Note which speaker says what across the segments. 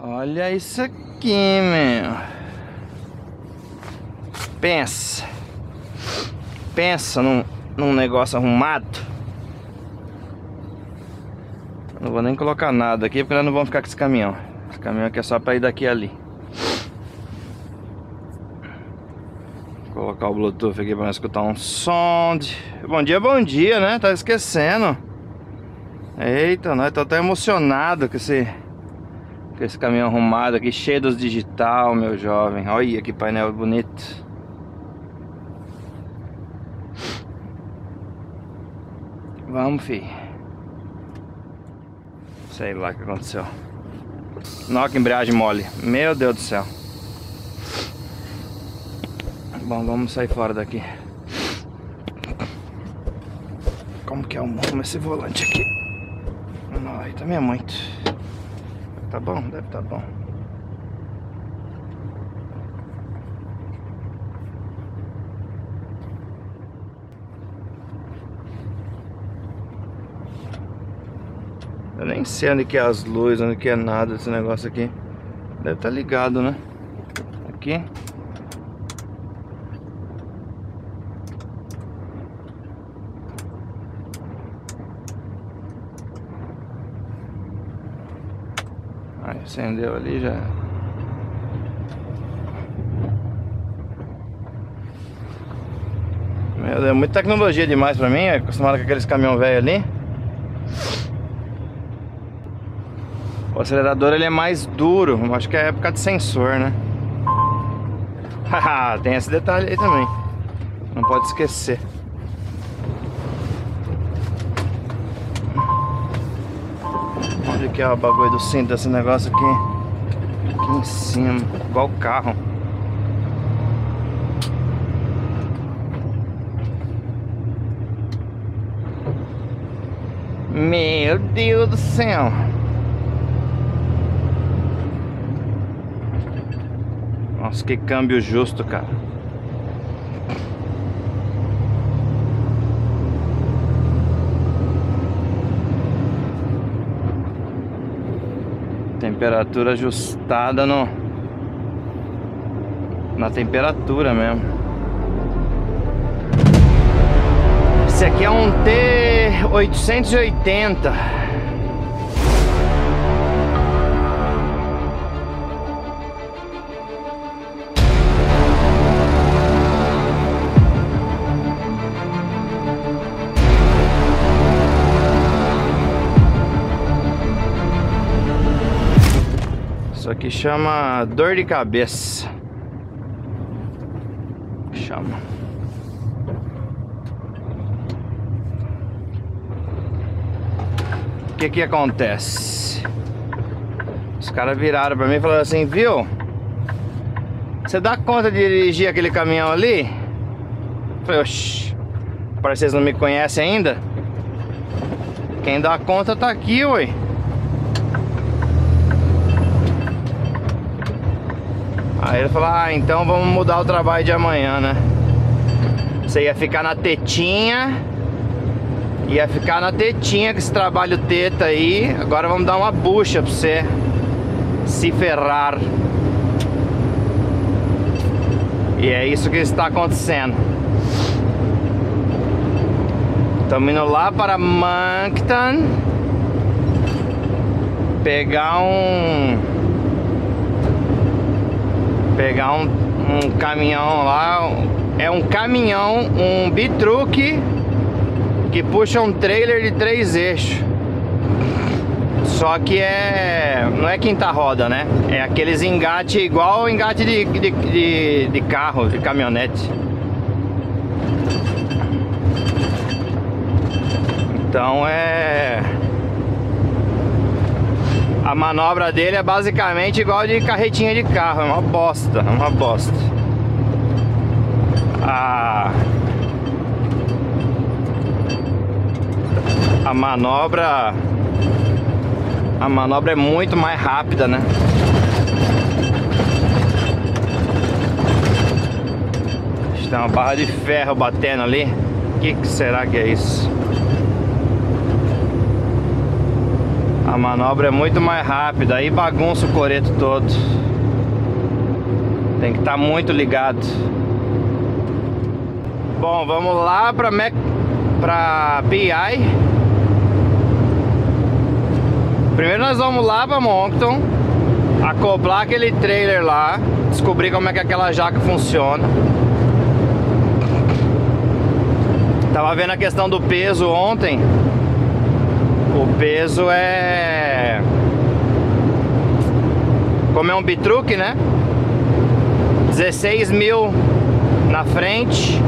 Speaker 1: Olha isso aqui, meu. Pensa. Pensa num, num negócio arrumado. Não vou nem colocar nada aqui, porque nós não vamos ficar com esse caminhão. Esse caminhão aqui é só pra ir daqui a ali. Vou colocar o Bluetooth aqui pra escutar um som. De... Bom dia, bom dia, né? Tá esquecendo. Eita, nós tô até emocionado com esse, com esse caminhão arrumado aqui, cheio dos digital, meu jovem. Olha que painel bonito. Vamos, fi. Sei lá o que aconteceu. Nossa, embreagem mole. Meu Deus do céu. Bom, vamos sair fora daqui. Como que é o esse volante aqui? Não, aí também é muito. Tá bom? Deve tá bom. Eu nem sei onde que é as luzes, onde que é nada desse negócio aqui. Deve estar tá ligado, né? Aqui. Aí acendeu ali já. Meu Deus, muita tecnologia demais pra mim, acostumado com aqueles caminhão velho ali. O acelerador ele é mais duro, acho que é época de sensor, né? Haha, tem esse detalhe aí também. Não pode esquecer. Olha que é o bagulho do cinto desse negócio aqui. Aqui em cima, igual o carro. Meu Deus do céu. Nossa, que câmbio justo, cara. Temperatura ajustada no na temperatura mesmo. Esse aqui é um T880. Aqui chama dor de cabeça. Chama. O que que acontece? Os caras viraram pra mim e falaram assim, viu? Você dá conta de dirigir aquele caminhão ali? Eu falei, oxi, parece que vocês não me conhecem ainda. Quem dá conta tá aqui, ué. Aí ele falou, ah, então vamos mudar o trabalho de amanhã, né? Você ia ficar na tetinha Ia ficar na tetinha com esse trabalho teta aí. Agora vamos dar uma bucha pra você Se ferrar. E é isso que está acontecendo. Estamos indo lá para Moncton Pegar um pegar um, um caminhão lá, é um caminhão, um bitruque que puxa um trailer de três eixos. Só que é. não é quinta roda, né? É aqueles engate igual engate de, de, de, de carro, de caminhonete. Então é. A manobra dele é basicamente igual de carretinha de carro, é uma bosta, é uma bosta. A, a manobra a manobra é muito mais rápida, né? Tem uma barra de ferro batendo ali. O que, que será que é isso? A manobra é muito mais rápida, aí bagunça o coreto todo. Tem que estar tá muito ligado. Bom, vamos lá para Mac... para PI. Primeiro nós vamos lá para Moncton, acoplar aquele trailer lá, descobrir como é que aquela jaca funciona. Tava vendo a questão do peso ontem. O peso é como é um bitruque, né? 16 mil na frente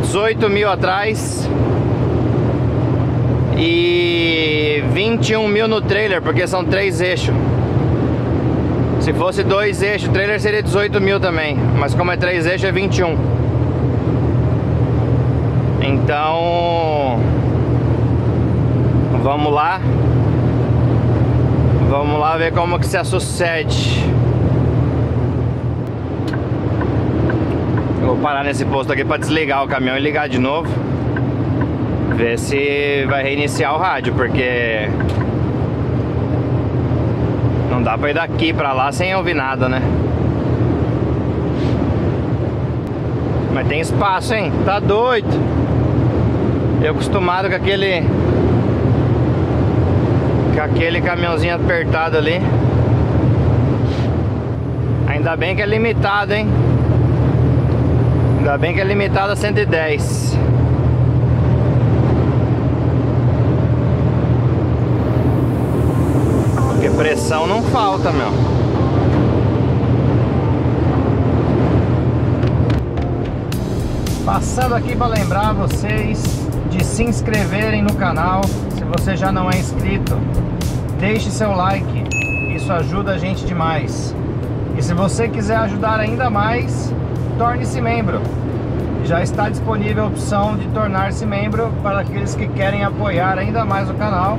Speaker 1: 18 mil atrás e 21 mil no trailer, porque são três eixos. Se fosse dois eixos, o trailer seria 18 mil também, mas como é três eixos é 21. Então, vamos lá, vamos lá ver como que se sucede. vou parar nesse posto aqui para desligar o caminhão e ligar de novo. Ver se vai reiniciar o rádio, porque não dá pra ir daqui pra lá sem ouvir nada, né? Mas tem espaço, hein? Tá doido. Eu acostumado com aquele com aquele caminhãozinho apertado ali. Ainda bem que é limitado, hein? Ainda bem que é limitado a 110 Porque pressão não falta, meu Passando aqui para lembrar vocês de se inscreverem no canal você já não é inscrito Deixe seu like Isso ajuda a gente demais E se você quiser ajudar ainda mais torne-se membro. Já está disponível a opção de tornar-se membro para aqueles que querem apoiar ainda mais o canal.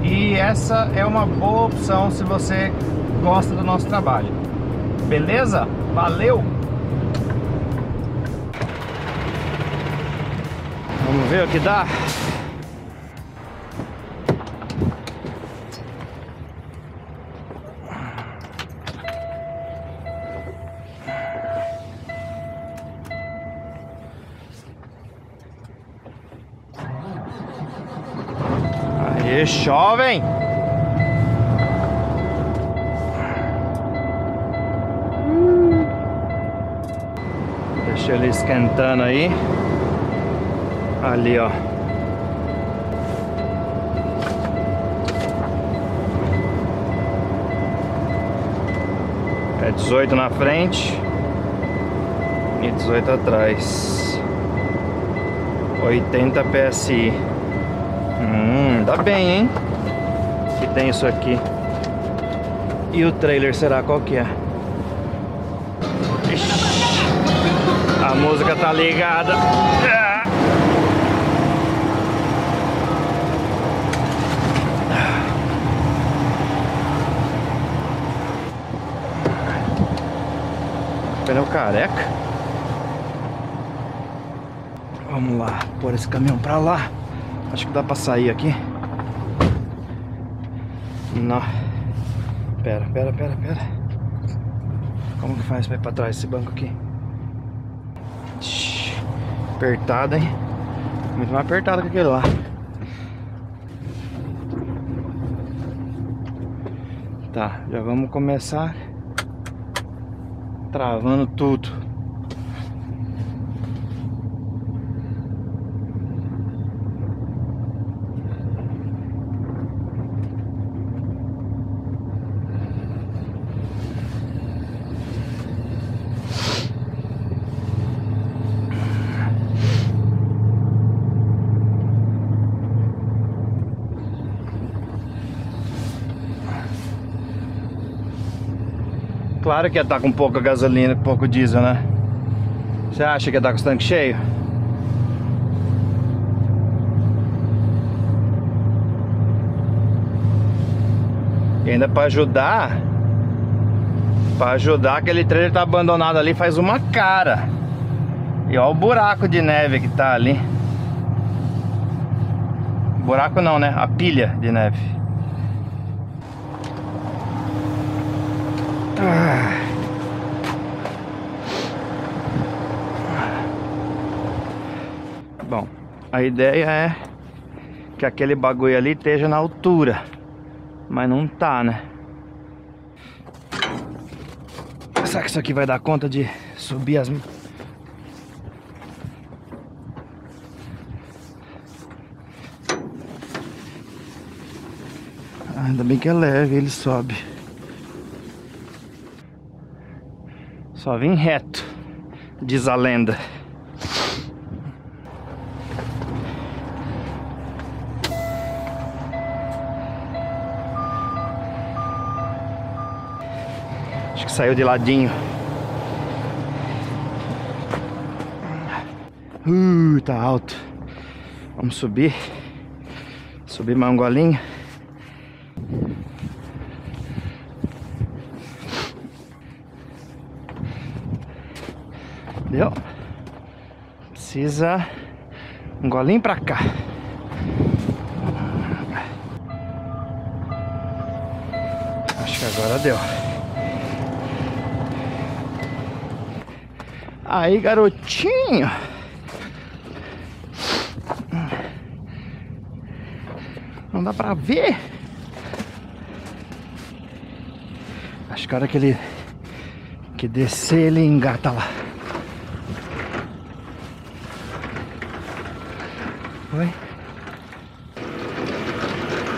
Speaker 1: E essa é uma boa opção se você gosta do nosso trabalho. Beleza? Valeu! Vamos ver o que dá. Jovem! Deixa ele esquentando aí. Ali, ó. É 18 na frente e 18 atrás. 80 PSI. Hum, dá bem, hein? Que tem isso aqui. E o trailer será qual que é? Ixi, a música tá ligada. Ah. Pneu careca. Vamos lá, pôr esse caminhão pra lá. Acho que dá pra sair aqui. Não. Pera, pera, pera, pera. Como que faz pra ir pra trás esse banco aqui? Apertado, hein? Muito mais apertado que aquele lá. Tá, já vamos começar travando tudo. Claro que ia estar com pouca gasolina, pouco diesel, né? Você acha que ia estar com o tanque cheio? E ainda para ajudar para ajudar aquele trailer tá abandonado ali faz uma cara E olha o buraco de neve que tá ali Buraco não, né? A pilha de neve A ideia é que aquele bagulho ali esteja na altura. Mas não tá, né? Será que isso aqui vai dar conta de subir as... Ah, ainda bem que é leve, ele sobe. Só vem reto, diz a lenda. Acho que saiu de ladinho. Uh, tá alto. Vamos subir. Subir mais um golinho. Deu? Precisa um golinho pra cá. Acho que agora deu. Aí, garotinho. Não dá pra ver. Acho que a hora que ele que descer, ele engata lá. Oi?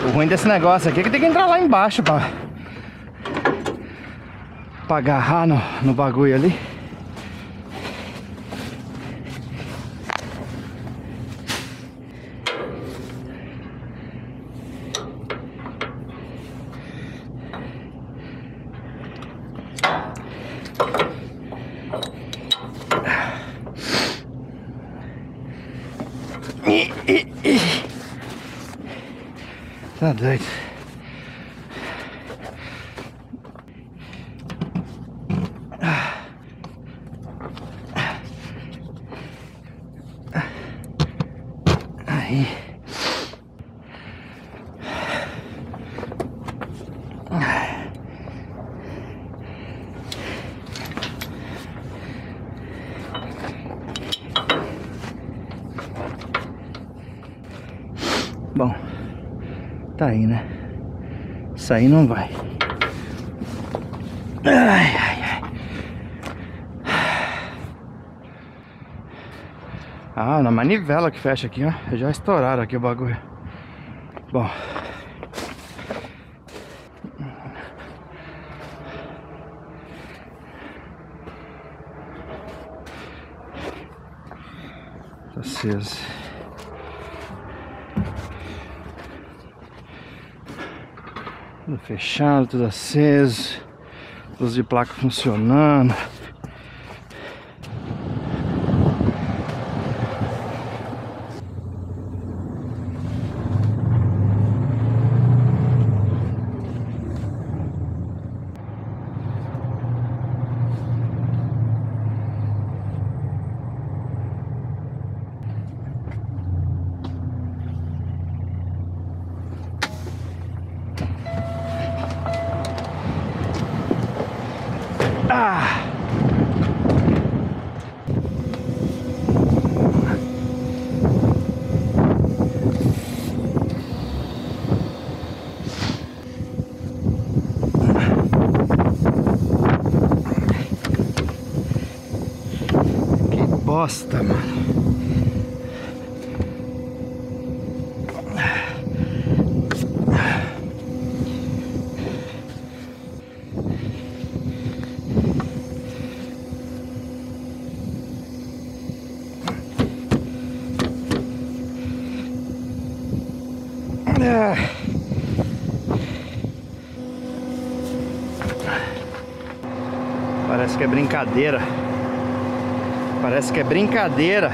Speaker 1: O ruim desse negócio aqui é que tem que entrar lá embaixo pra, pra agarrar no, no bagulho ali. Tá doido. Aí. Bom, tá aí, né? Isso aí não vai. Ai, ai, ai. Ah, na manivela que fecha aqui, ó. Já estouraram aqui o bagulho. Bom. Tá aceso. Fechado, tudo aceso. Luz de placa funcionando. Bosta, mano. Parece que é brincadeira. Parece que é brincadeira.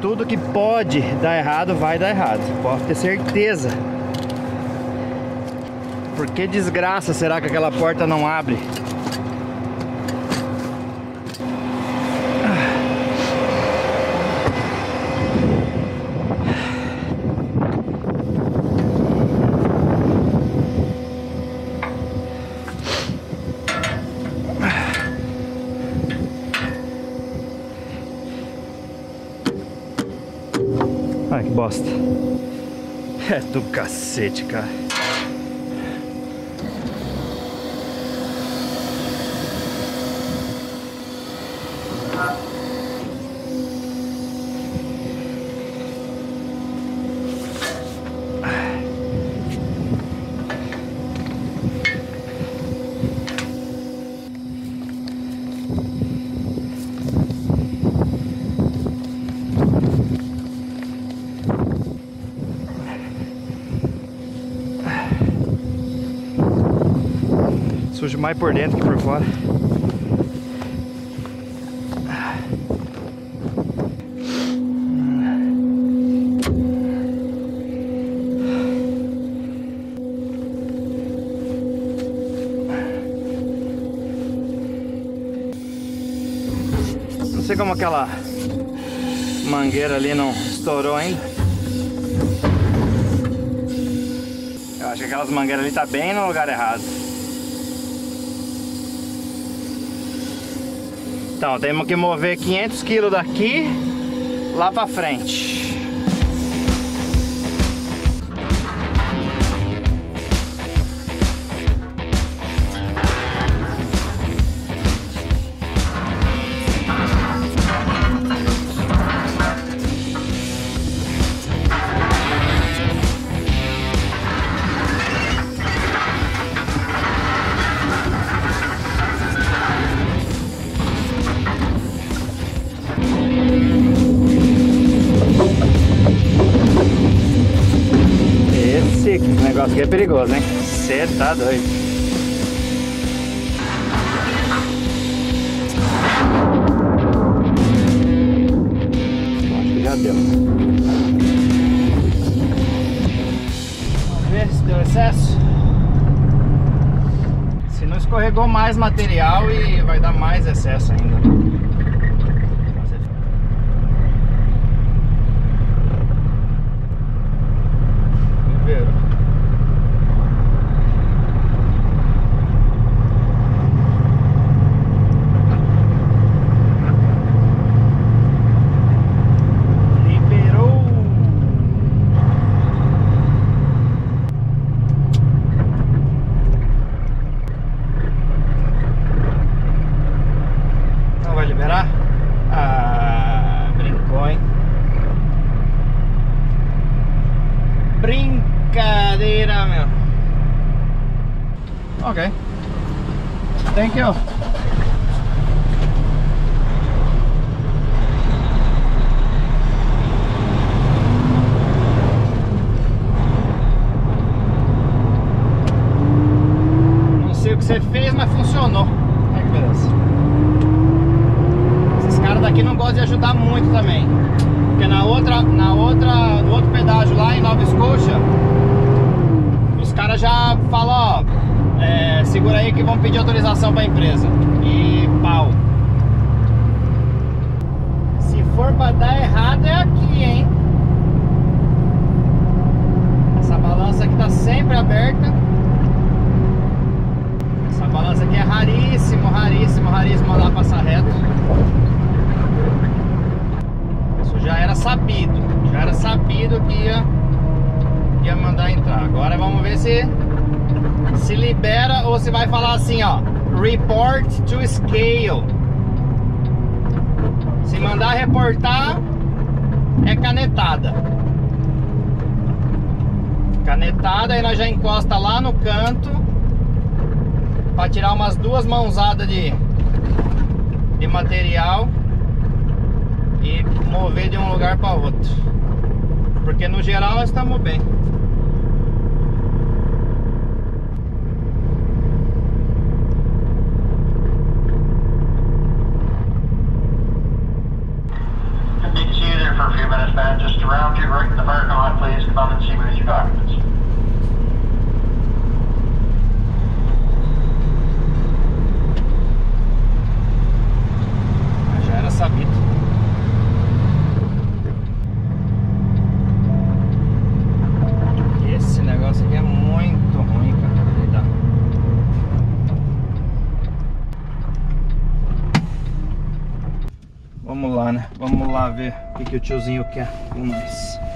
Speaker 1: Tudo que pode dar errado vai dar errado. Pode ter certeza. Por que desgraça será que aquela porta não abre? Bosta. É do cacete, cara. Suja mais por dentro que por fora. Não sei como aquela mangueira ali não estourou ainda. Eu acho que aquelas mangueiras ali tá bem no lugar errado. Então, temos que mover 500 kg daqui lá pra frente. Perigoso, hein? Você tá doido. Acho que já deu. Vamos ver se deu excesso. Se não escorregou mais material e vai dar mais excesso ainda. Primeiro. Liberou. Não vai liberar? Ah, brincou, hein? Brincadeira, meu. Ok. Thank you. Não sei o que você fez, mas funcionou. Olha que beleza. Esses caras daqui não gostam de ajudar muito também. Porque na outra, na outra, no outro pedágio lá em Nova Escocia, os caras já falam, ó, é, segura aí que vão pedir autorização pra empresa. E pau. Se for pra dar errado é aqui, hein? Essa balança aqui tá sempre aberta. Essa balança aqui é raríssimo, raríssimo, raríssimo andar passar reto. Isso já era sabido, já era sabido que ia, ia mandar entrar. Agora vamos ver se se libera ou se vai falar assim, ó, report to scale. Se mandar reportar é canetada. Canetada, aí nós já encosta lá no canto para tirar umas duas mãozadas de de material e mover de um lugar para outro. Porque no geral nós estamos bem. Já era sabido. Esse negócio aqui é muito ruim, cara. lidar. Vamos lá, né? Vamos lá ver o que, que o tiozinho quer com nós.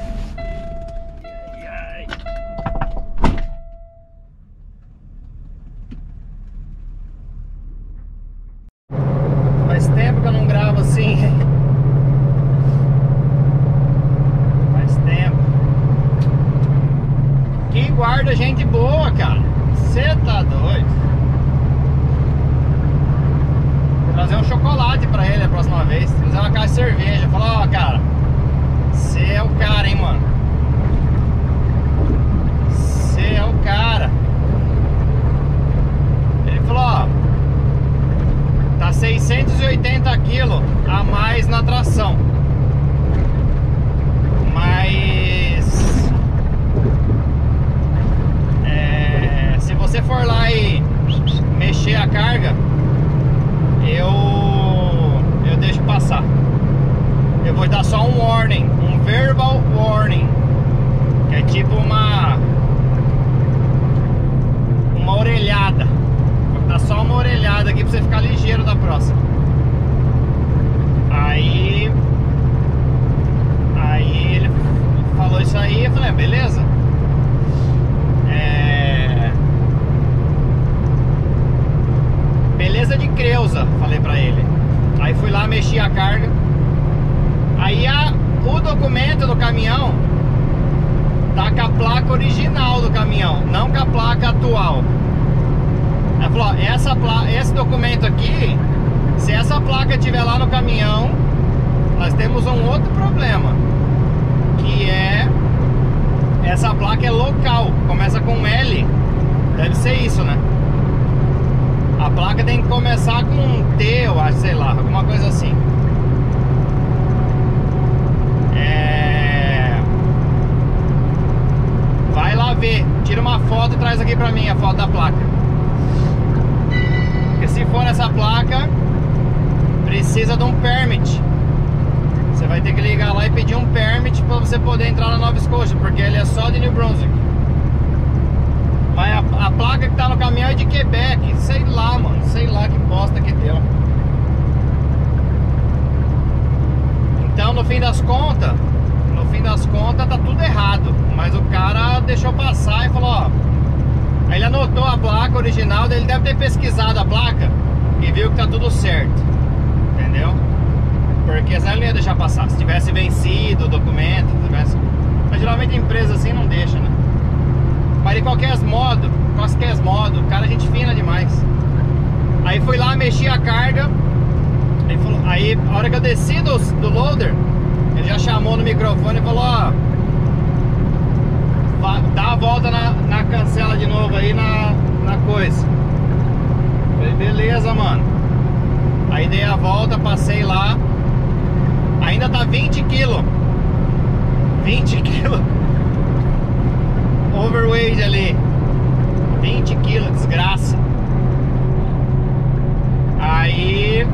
Speaker 1: guarda gente boa, cara. Você tá doido. Vou trazer um chocolate pra ele a próxima vez. Trazer uma caixa de cerveja. Falar, ó, oh, cara. Você é o cara, hein, mano. Você é o cara. Ele falou, ó. Oh, tá 680 quilos a mais na tração. você for lá e mexer a carga, eu, eu deixo passar. Eu vou dar só um warning, um verbal warning, que é tipo uma uma orelhada. Vou dar só uma orelhada aqui para você ficar ligeiro da próxima. Placa. Porque se for essa placa, precisa de um permit. Você vai ter que ligar lá e pedir um permit para você poder entrar na Nova Scotia, porque ele é só de New Brunswick. Mas a, a, placa que tá no caminhão é de Quebec. Sei lá, mano. Sei lá que bosta que deu. Então, no fim das contas, no fim das contas, tá tudo errado. Mas o cara deixou passar e falou, ó. Aí ele anotou a placa original, ele deve ter pesquisado a placa e viu que tá tudo certo. Entendeu? Porque senão ele não ia deixar passar. Se tivesse vencido o documento, tivesse... Mas geralmente empresa assim não deixa, né? Mas de qualquer modo, qualquer modo, o cara é gente fina demais. Aí fui lá, mexi a carga. Aí, falou, aí a hora que eu desci do, do loader, ele já chamou no microfone e falou, ó. Dá a volta na, na novo aí na, na coisa. Falei, beleza, mano. Aí dei a volta, passei lá. Ainda tá 20 quilos. 20 quilos overweight ali 20 quilos, desgraça Aí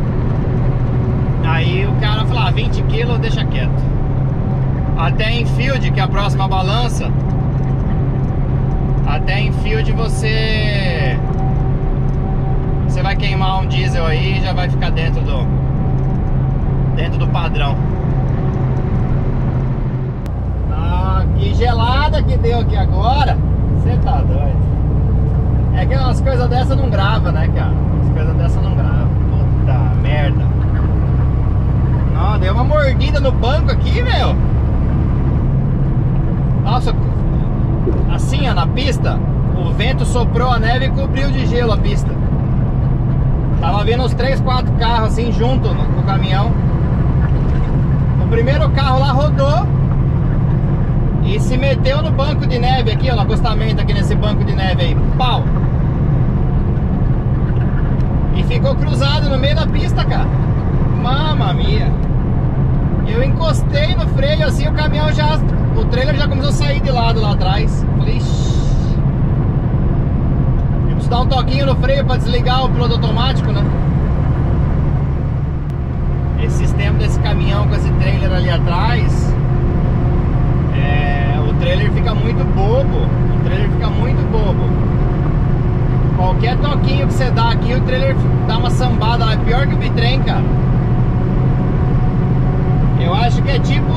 Speaker 1: Aí o cara falou, ah, 20 quilos deixa quieto Até em field, que é a próxima balança Até em field você Você vai queimar um diesel aí já vai ficar dentro do Dentro do padrão que gelada que deu aqui agora. Você tá doido. É que umas coisas dessa não grava, né, cara? Umas coisas dessa não grava. Puta merda. Não, deu uma mordida no banco aqui, meu. Nossa, assim, ó, na pista, o vento soprou a neve e cobriu de gelo a pista. Tava vendo uns 3, 4 carros assim junto no, no caminhão. O primeiro carro lá rodou e se meteu no banco de neve aqui, ó, no acostamento aqui nesse banco de neve aí. Pau! E ficou cruzado no meio da pista, cara. Mamma mia! Eu encostei no freio assim, o caminhão já. O trailer já começou a sair de lado lá atrás. Falei, Eu preciso dar um toquinho no freio para desligar o piloto automático, né? Esse sistema desse caminhão com esse trailer ali atrás é, o trailer fica muito bobo. O trailer fica muito bobo. Qualquer toquinho que você dá aqui, o trailer dá uma sambada lá. É pior que o bitrem, cara. Eu acho que é tipo.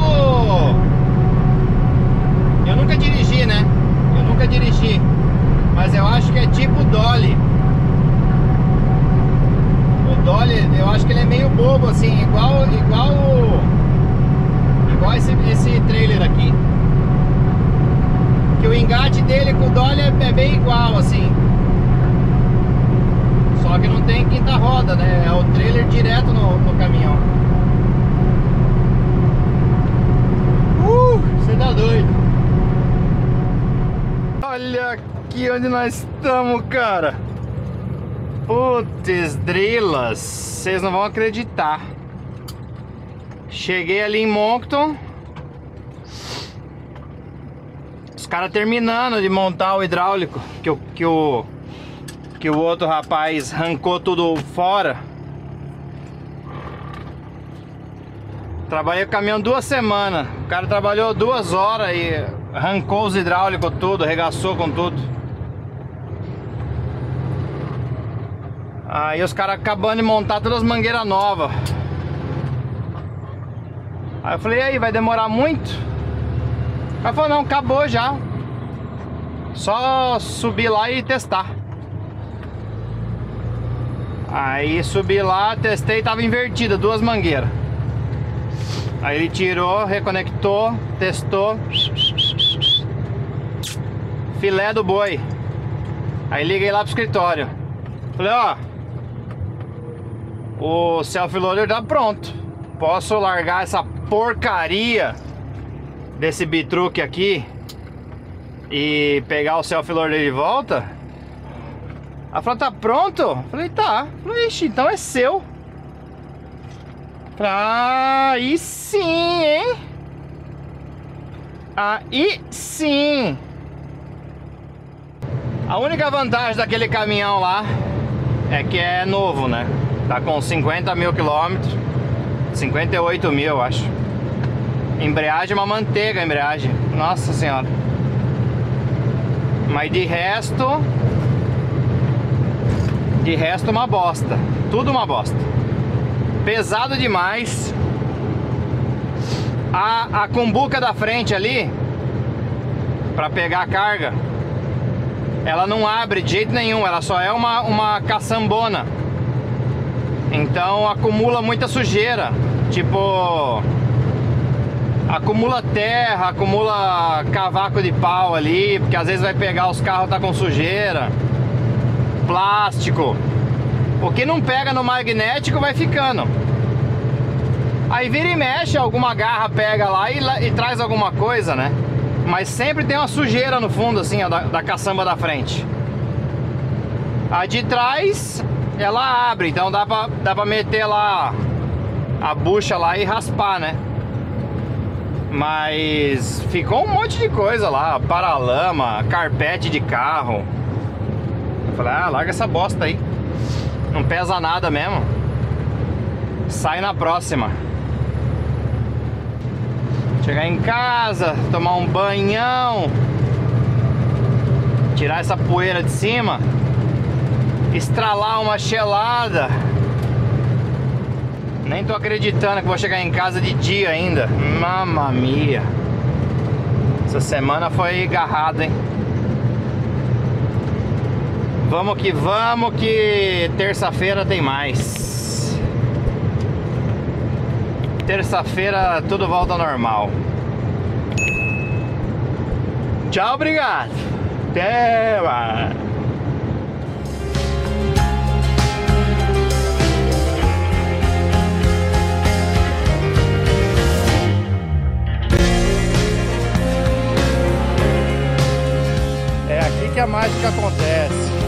Speaker 1: Eu nunca dirigi, né? Eu nunca dirigi. Mas eu acho que é tipo Dolly. O Dolly, eu acho que ele é meio bobo, assim, igual, igual, igual esse, esse trailer aqui que o engate dele com o Dolly é, é bem igual, assim. Só que não tem quinta roda, né? É o trailer direto no, no caminhão. Uh, você tá doido. Olha aqui onde nós estamos, cara. Putz, drilas. Vocês não vão acreditar. Cheguei ali em Moncton. Os caras terminando de montar o hidráulico que o, que o que o outro rapaz arrancou tudo fora. Trabalhei o caminhão duas semanas. O cara trabalhou duas horas e arrancou os hidráulicos tudo, arregaçou com tudo. Aí os caras acabando de montar todas as mangueiras novas. Aí eu falei, e aí, vai demorar muito? Ela falou, não, acabou já. Só subir lá e testar. Aí subi lá, testei, tava invertida, duas mangueiras. Aí ele tirou, reconectou, testou. Filé do boi. Aí liguei lá pro escritório. Falei, ó. O self-loader tá pronto. Posso largar essa porcaria desse bitruque aqui e pegar o self-loader de volta? Ela falou, tá pronto? Falei, tá. Falei, ixi, então é seu. Aí sim, hein? Aí sim. A única vantagem daquele caminhão lá é que é novo, né? Tá com 50 mil quilômetros. 58 mil, acho. Embreagem é uma manteiga, embreagem. Nossa senhora. Mas de resto. De resto, uma bosta. Tudo uma bosta. Pesado demais. A, a cumbuca da frente ali. Pra pegar a carga. Ela não abre de jeito nenhum. Ela só é uma, uma caçambona. Então acumula muita sujeira. Tipo acumula terra, acumula cavaco de pau ali, porque às vezes vai pegar os carros tá com sujeira, plástico. O que não pega no magnético vai ficando. Aí vira e mexe, alguma garra pega lá e, e traz alguma coisa, né? Mas sempre tem uma sujeira no fundo, assim, ó, da, da caçamba da frente. A de trás, ela abre, então dá pra, dá pra meter lá a bucha lá e raspar, né? Mas ficou um monte de coisa lá, paralama, carpete de carro. Eu falei, ah, larga essa bosta aí. Não pesa nada mesmo. Sai na próxima. Chegar em casa, tomar um banhão, tirar essa poeira de cima, estralar uma gelada. Nem tô acreditando que vou chegar em casa de dia ainda. Mamma mia. Essa semana foi garrada, hein? Vamos que vamos que terça-feira tem mais. Terça-feira tudo volta ao normal. Tchau, obrigado. Até mais. que a mágica acontece.